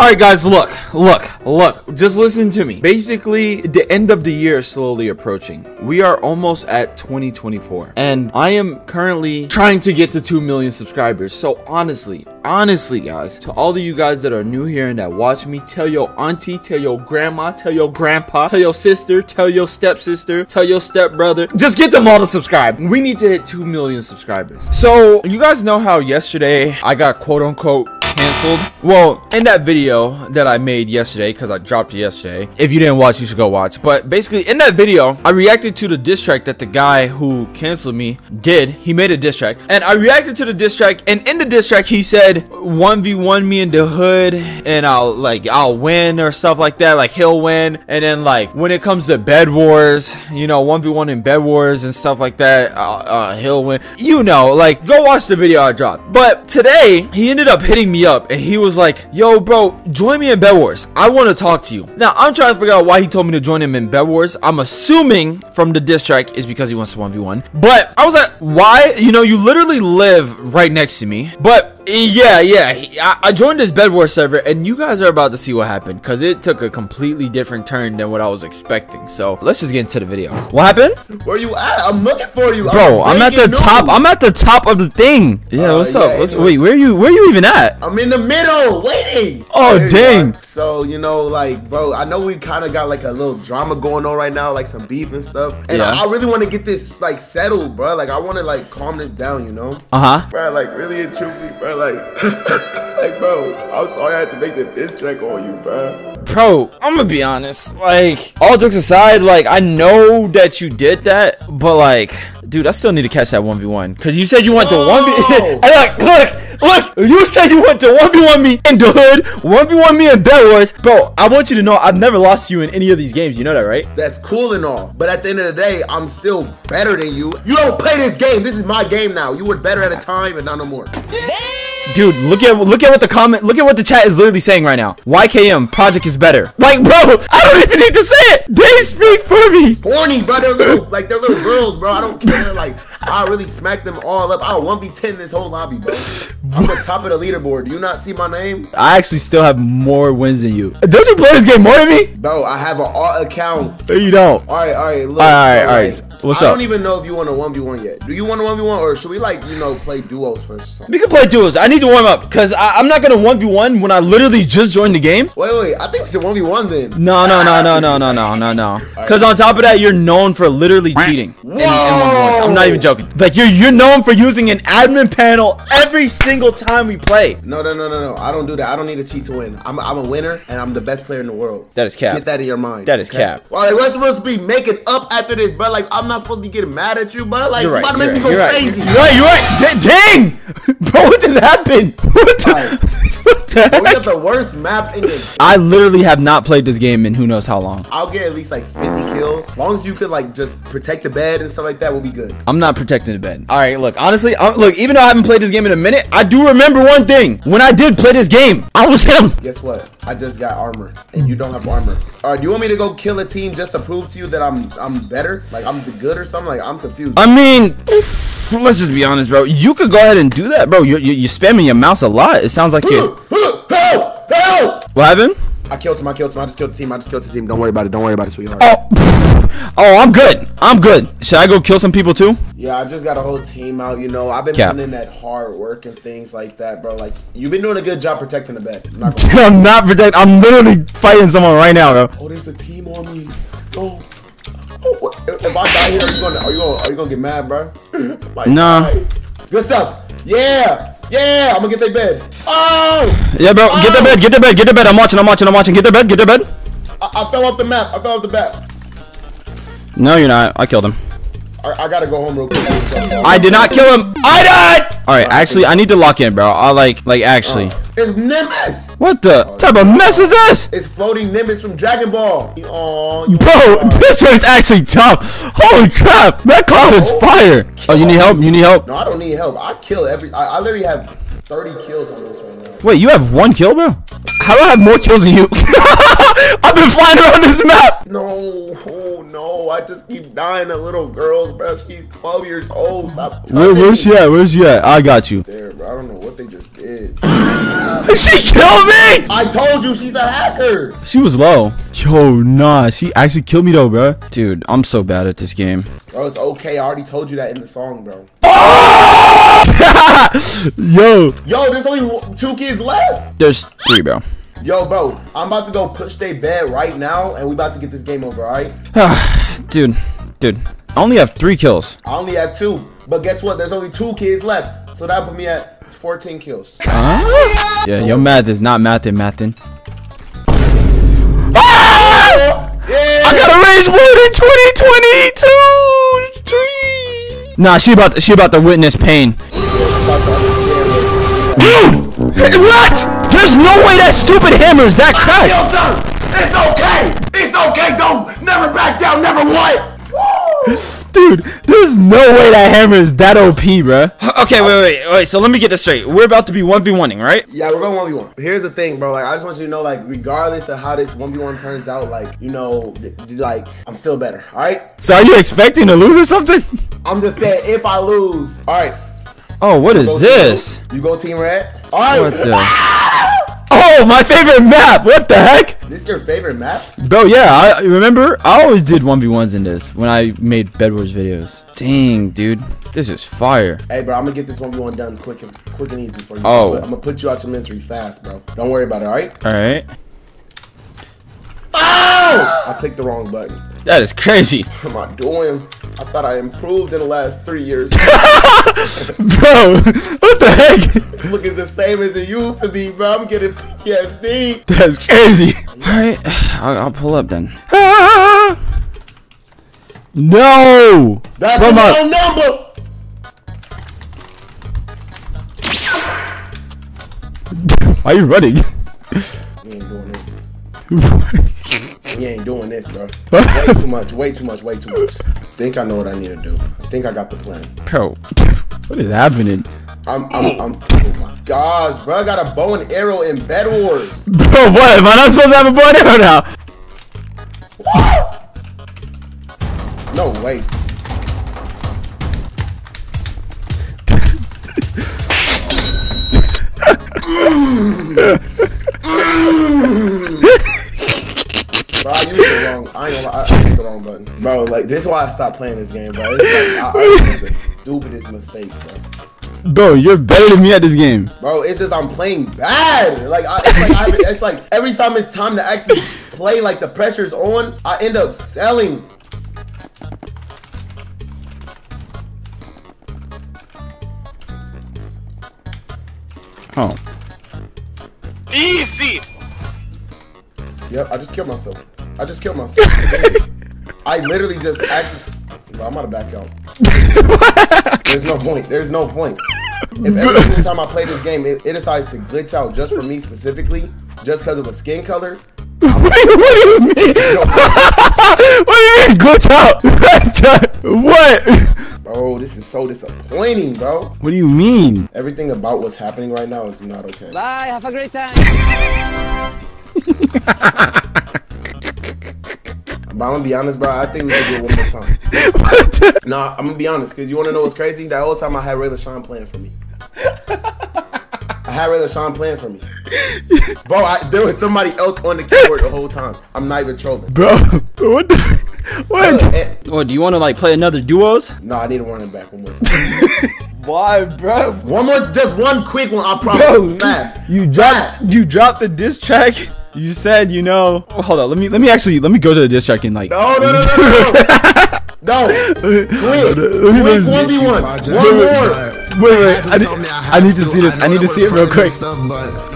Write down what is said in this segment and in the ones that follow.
Alright guys, look, look, look, just listen to me. Basically, the end of the year is slowly approaching. We are almost at 2024. And I am currently trying to get to 2 million subscribers. So honestly, honestly guys, to all of you guys that are new here and that watch me, tell your auntie, tell your grandma, tell your grandpa, tell your sister, tell your stepsister, tell your stepbrother. Just get them all to subscribe. We need to hit 2 million subscribers. So, you guys know how yesterday I got quote unquote canceled. Well, in that video that I made yesterday, because I dropped it yesterday, if you didn't watch, you should go watch. But basically, in that video, I reacted to the diss track that the guy who canceled me did. He made a diss track, and I reacted to the diss track. And in the diss track, he said, "1v1 me in the hood, and I'll like I'll win or stuff like that. Like he'll win." And then like when it comes to bed wars, you know, 1v1 in bed wars and stuff like that, uh, uh, he'll win. You know, like go watch the video I dropped. But today, he ended up hitting me up and he was like, yo, bro, join me in Bed Wars. I want to talk to you. Now, I'm trying to figure out why he told me to join him in Bed Wars. I'm assuming from the diss track is because he wants to 1v1. But I was like, why? You know, you literally live right next to me. But yeah, yeah. I, joined this Bed Wars server, and you guys are about to see what happened because it took a completely different turn than what I was expecting. So let's just get into the video. What happened? Where you at? I'm looking for you, bro. I'm, I'm at the news. top. I'm at the top of the thing. Yeah, uh, what's yeah, up? What's, wait, where are you? Where are you even at? I'm in the middle, waiting. Oh there dang. So you know, like, bro, I know we kind of got like a little drama going on right now, like some beef and stuff. And yeah. I, I really want to get this like settled, bro. Like, I want to like calm this down, you know? Uh huh. Bro, like, really and truly, bro like, like, bro, I'm sorry I had to make the diss track on you, bro. Bro, I'm gonna be honest. Like, all jokes aside, like, I know that you did that, but like, dude, I still need to catch that 1v1. Cause you said you want no. to 1v. I like, look, look, you said you want to 1v1 me in the hood, 1v1 me in Bed Wars. Bro, I want you to know I've never lost to you in any of these games. You know that, right? That's cool and all. But at the end of the day, I'm still better than you. You don't play this game. This is my game now. You were better at a time and not no more. Damn. Dude, look at look at what the comment look at what the chat is literally saying right now. YKM project is better. Like, bro, I don't even need to say it. They speak for me. Horny, bro. They're little, like they're little girls, bro. I don't care. Like, I really smack them all up. I'll 1v10 this whole lobby, bro. I'm the top of the leaderboard. Do you not see my name? I actually still have more wins than you. Don't you play this game more than me? Bro, I have an alt account. No, you don't. All right, all right. Look, all right, all right. All right. What's I up? I don't even know if you want a 1v1 yet. Do you want a 1v1 or should we like, you know, play duos first or something? We can play duos. I need to warm up because I'm not going to 1v1 when I literally just joined the game. Wait, wait. I think we should 1v1 then. No, no, no, no, no, no, no, no, no. Because on top of that, you're known for literally cheating. Whoa! In, in I'm not even joking. Like, you're, you're known for using an admin panel every single time we play. No, no, no, no, no. I don't do that. I don't need to cheat to win. I'm, I'm a winner, and I'm the best player in the world. That is cap. Get that in your mind. That is okay? cap. Well, like, we're supposed to be making up after this, bro. Like, I'm not supposed to be getting mad at you, bro. Like, you're right, about to make right, me go crazy. Right. You're right, you're right. D dang! Bro, what just happened? What the, what the heck? We got the worst map in the I literally have not played this game in who knows how long. I'll get at least like 50 kills. As long as you can like just protect the bed and stuff like that, will be good. I'm not protecting the bed. All right, look, honestly, I'm, look, even though I haven't played this game in a minute, I do remember one thing. When I did play this game, I was him. Guess what? I just got armor, and you don't have armor. All right, do you want me to go kill a team just to prove to you that I'm I'm better? Like I'm the good or something? Like I'm confused. I mean, let's just be honest, bro. You could go ahead and do that, bro. You're, you're spamming your mouse a lot. It sounds like you. Help! Help! What happened? I killed him. I killed him. I just killed the team. I just killed the team. Don't worry about it. Don't worry about it, sweetheart. Oh, oh, I'm good. I'm good. Should I go kill some people too? Yeah, I just got a whole team out. You know, I've been Cap. putting in that hard work and things like that, bro. Like, you've been doing a good job protecting the bed. I'm not, I'm not protecting. I'm literally fighting someone right now, bro. Oh, there's a team on me. Oh. If I die here, are you gonna are you gonna are you gonna get mad, bro? like, nah. Good stuff. Yeah. Yeah, I'm gonna get their bed. Oh! Yeah, bro, oh. get the bed, get the bed, get the bed. I'm watching, I'm watching, I'm watching. Get the bed, get the bed. I, I fell off the map. I fell off the map. No, you're not. I killed him. I, I gotta go home real quick. I did not kill him. I died. All right, actually, I need to lock in, bro. I like, like, actually. Uh, it's Nimbus. What the oh, type of mess is this? It's floating Nimbus from Dragon Ball. Oh, bro, this one's actually tough. Holy crap, that cloud is oh. fire. Oh, you need help? You need help? No, I don't need help. I kill every. I, I literally have 30 kills on this right now. Wait, you have one kill, bro? How do I have more kills than you? I've been flying around this map. No, oh know. I just keep dying to little girls, bro. She's 12 years old. Stop. Where, where's she at? Where's she at? I got you. There, bro. I don't know what they just did. she killed me! I told you she's a hacker. She was low. Yo, nah. She actually killed me though, bro. Dude, I'm so bad at this game. Bro, it's okay. I already told you that in the song, bro. Yo. Yo, there's only two kids left. There's three, bro. Yo, bro, I'm about to go push their bed right now, and we about to get this game over, all right? dude, dude, I only have three kills. I only have two, but guess what? There's only two kids left, so that put me at 14 kills. Uh, yeah, your math is not mathin', mathin'. Ah! Yeah. I got a rage mode in 2022. Nah, she about to, she about to witness pain. Dude, what? There's no way that stupid hammer is that cracked. It's okay. It's okay. Don't never back down. Never what? Dude, there's no way that hammer is that OP, bro. Okay, wait, wait, wait. So let me get this straight. We're about to be 1v1ing, right? Yeah, we're going 1v1. Here's the thing, bro. Like, I just want you to know, like, regardless of how this 1v1 turns out, like, you know, like, I'm still better, all right? So are you expecting to lose or something? I'm just saying, if I lose, all right. Oh, what is this? You go Team Red? All right. What the? Oh, my favorite map. What the heck? This is your favorite map? Bro, yeah. I remember I always did 1v1s in this when I made Bed Wars videos. Dang, dude. This is fire. Hey, bro, I'm gonna get this 1v1 done quick and quick and easy for you. Oh. I'm gonna put you out to misery fast, bro. Don't worry about it, all right? All right. Oh! I clicked the wrong button. That is crazy. What am I doing? I thought I improved in the last three years. bro, what the heck? It's looking the same as it used to be, bro. I'm getting PTSD. That's crazy. All right, I'll, I'll pull up then. no! That's From wrong number! Why are you running? We ain't doing this. we ain't doing this, bro. Way too much, way too much, way too much I think I know what I need to do. I think I got the plan. Bro, what is happening? I'm, I'm, I'm, oh my gosh, bro. I got a bow and arrow in Bed Wars. Bro, what? Am I not supposed to have a bow and arrow now? No way. Bro, I used the wrong. I ain't gonna lie, I used the wrong button. Bro, like this is why I stopped playing this game, bro. It's like I, I make the stupidest mistakes, bro. Bro, you're better than me at this game. Bro, it's just I'm playing bad. Like, I, it's, like I, it's like every time it's time to actually play, like the pressure's on, I end up selling. Oh. Easy. Yep, I just killed myself. I just killed myself. I literally just actually. Bro, I'm about to back out. There's no point. There's no point. If every single time I play this game, it, it, decides to glitch out just for me specifically, just because of a skin color. Wait, what do you mean? what do you mean glitch out? what? Bro, this is so disappointing, bro. What do you mean? Everything about what's happening right now is not okay. Bye, have a great time. But I'm gonna be honest, bro. I think we should do it one more time. no, nah, I'm gonna be honest, cause you wanna know what's crazy? That whole time I had Ray Sean playing for me. I had Ray Sean playing for me. Bro, I, there was somebody else on the keyboard the whole time. I'm not even trolling. Bro, what the? What? Uh, oh, do you want to like play another duos? No, I need to run it back one more time. Why, bro? One more, just one quick one. I promise. Bro, fast. You dropped, you dropped the diss track. You said, you know. Oh, hold on. Let me let me actually let me go to the diss track and like. No, no, no, no, no. no. Quick, quick, one v one. One more. Wait, wait. I need, I need to see this. I need to see it real quick. Hold on,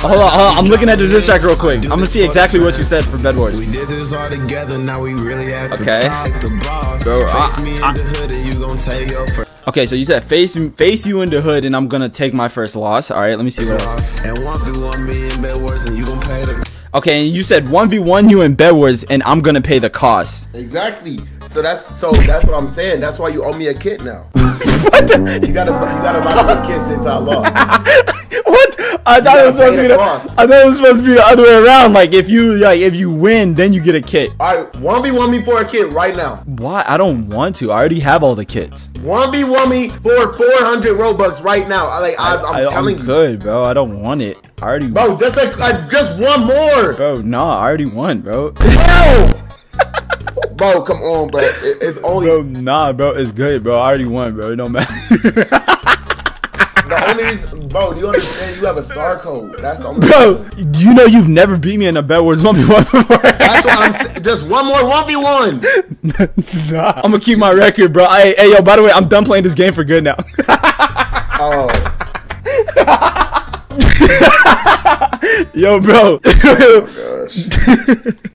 hold on. I'm looking at the diss track real quick. I'm gonna see exactly what you said for Bed Wars. We did this all together. Now we really have okay. Bro, I, I, Okay, so you said face face you in the hood, and I'm gonna take my first loss. All right, let me see what else. And one v one me in Bed Wars, and you gonna pay the. Okay, and you said 1v1 you in Bed Wars, and I'm gonna pay the cost. Exactly. So that's so that's what I'm saying. That's why you owe me a kit now. what? You gotta you gotta buy me a kit since I lost. what? I thought it was supposed to be the cost. I thought it was supposed to be the other way around. Like if you like if you win, then you get a kit. All right, one v one me for a kit right now. Why? I don't want to. I already have all the kits. One v one me for 400 robux right now. I like I, I'm I, telling you, good, bro. I don't want it. I already. bro. Just like uh, just one more, Bro, nah, I already won, bro. bro. bro, come on, bro. It- it's only bro, nah, bro, it's good, bro. I already won, bro. It don't matter. the only reason, bro. Do you understand? You have a star code. That's the only. bro, do you know you've never beat me in a bet where it's one v one before? That's what I'm saying. Just one more one v one. nah. I'm gonna keep my record, bro. Hey, hey, yo. By the way, I'm done playing this game for good now. Oh, yo, bro. Oh gosh.